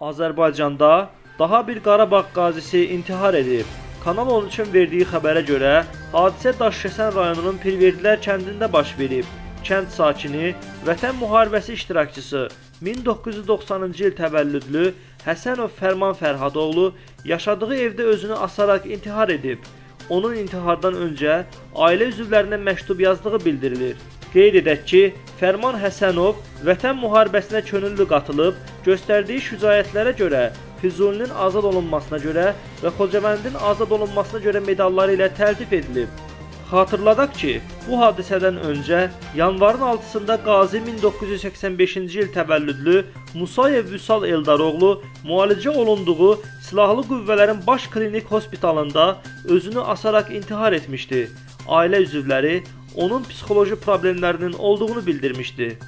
Azərbaycanda daha bir Qarabağ qazisi intihar edib. Kanal 13-ün verdiyi xəbərə görə, hadisə Daşkəsən rayonunun Pirverdilər kəndində baş verib. Kənd sakini, Vətən müharibəsi iştirakçısı 1990-cı il təvəllüdlü Həsənov Fərman Fərhadoğlu yaşadığı evdə özünü asaraq intihar edib. Onun intihardan öncə ailə üzvlərinə məktub yazdığı bildirilir. Qeyd edək ki, Fərman Həsənov Vətən müharibəsinə könüllü qatılıb, göstərdiyi şücaətlərə görə Füzulinin azad olunmasına görə və Xocavəndin azad olunmasına görə medalları ilə təltif edilib. Xatırladaq ki, bu hadisədən öncə yanvarın 6-sında Qazi 1985-ci il təvəllüdlü Musayev Vüsal Eldaroğlu müalicə olunduğu Silahlı Qüvvələrin Baş Klinik Hospitalında özünü asaraq intihar etmişdi. Ailə üzvləri onun psixoloji problemlərinin olduğunu bildirmişdi.